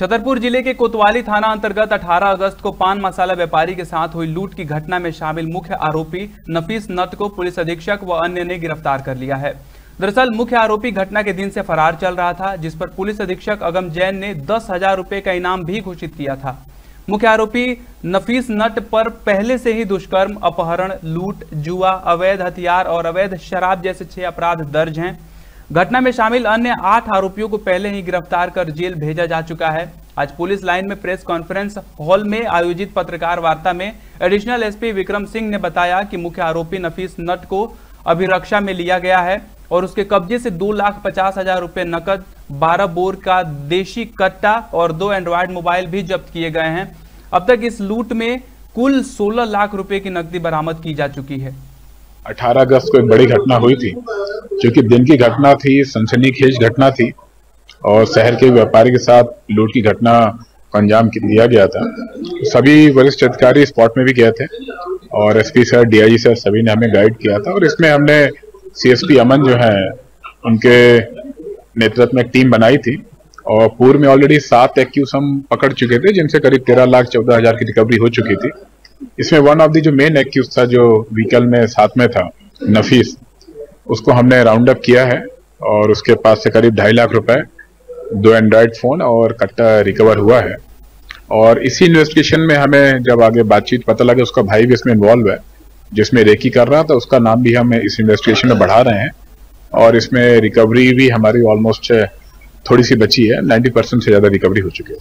छतरपुर ज़िले के कोतवाली थाना अंतर्गत 18 अगस्त को पान मसाला व्यापारी के साथ हुई लूट की घटना में शामिल मुख्य आरोपी नफीस नत को पुलिस अधीक्षक व अन्य ने गिरफ़्तार कर लिया है। दरअसल मुख्य आरोपी घटना के दिन से फरार चल रहा था, जिस पर पुलिस अधीक्षक अगम जैन ने दस हज़ार रुपए का इनाम भी घोषित किया था। मुख्य आरोपी नफीस नट पर पहले से ही दुष्कर्म, अपहरण, लूट, जुआ, अवैध हथियार और अवैध शराब जैसे छह अपराध दर्ज हैं। घटना में शामिल अन्य आठ आरोपियों को पहले ही गिरफ़्तार कर जेल भेजा जा चुका है। आज पुलिस लाइन में प्रेस कॉन्फ्रेंस हॉल में आयोजित पत्रकार वार्ता में एडिशनल एसपी विक्रम सिंह ने बताया कि मुख्य आरोपी नफीस नट को अभिरक्षा में लिया गया है और उसके कब्जे से दो लाख पचास हज़ार रुपए नकद, बारह बोर का देशी कट्टा और दो एंड्रॉयड मोबाइल भी जब्त किए गए हैं। अब तक इस लूट में कुल 16 लाख रुपए की नकदी बरामद की जा चुकी है। 18 अगस्त को एक बड़ी घटना हुई थी। जो कि दिन की घटना थी, सनसनीखेज घटना थी, और शहर के व्यापारी के साथ लूट की घटना को अंजाम दिया गया था। सभी वरिष्ठ अधिकारी स्पॉट में भी गए थे, और एसपी सर डीआईजी सर सभी ने हमें गाइड किया था, और इसमें हमने सीएसपी अमन जो है, उनके नेतृत्व में एक टीम बनाई थी, और पूर्व में ऑलरेडी सात एक्यूज हम पकड़ चुके थे, जिनसे करीब तेरह लाख चौदह हज़ार की रिकवरी हो चुकी थी। इसमें वन ऑफ़ दी जो मेन एक्यूज था, जो व्हीकल में साथ में था, नफीस उसको हमने राउंड अप किया है और उसके पास से करीब ढाई लाख रुपए, दो एंड्रॉयड फ़ोन और कट्टा रिकवर हुआ है। और इसी इन्वेस्टिगेशन में हमें जब आगे बातचीत पता लगे, उसका भाई भी इसमें इन्वॉल्व है, जिसमें रेकी कर रहा था, उसका नाम भी हम इस इन्वेस्टिगेशन में बढ़ा रहे हैं। और इसमें रिकवरी भी हमारी ऑलमोस्ट थोड़ी सी बची है 90 परसेंट से ज़्यादा रिकवरी हो चुकी है।